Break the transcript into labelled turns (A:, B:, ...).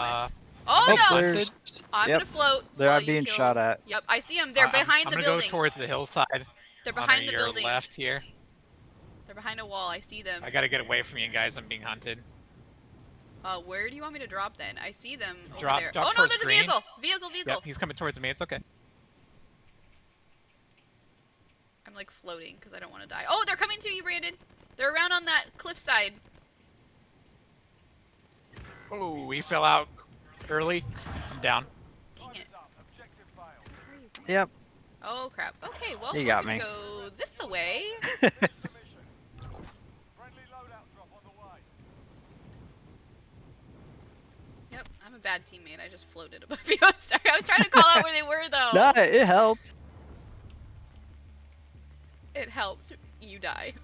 A: Uh,
B: Oh
C: Oh,
B: no!
C: there's-
B: I'm
C: yep,
B: gonna float.
C: They
B: while
C: are
B: you
C: being
B: kill-
C: shot at.
B: Yep, I see them. They're
A: uh, I'm-
B: behind
A: I'm,
B: the
A: gonna
B: building.
A: go towards the hillside.
B: They're
A: on
B: behind the
A: your
B: building.
A: left here.
B: They're behind a wall. I see them.
A: I gotta get away from you guys. I'm being hunted.
B: Uh, where do you want me to drop then? I see them over
A: Drop-
B: there.
A: drop
B: oh no,
A: towards
B: there's a vehicle! Vehicle, vehicle!
A: Yep, he's coming towards me. It's okay.
B: I'm like floating because I don't want to die. Oh, they're coming to you, Brandon! They're around on that cliffside.
A: Oh, he fell out early. I'm down.
B: Dang it. Where are you?
C: Yep.
B: Oh crap. Okay, well,
C: You
B: we're
C: got
B: gonna
C: me.
B: go this way. Yep, I'm a bad teammate. I just floated above you. I'm sorry. I was trying to call out where they were though.
C: no, it helped.
B: It helped. You die.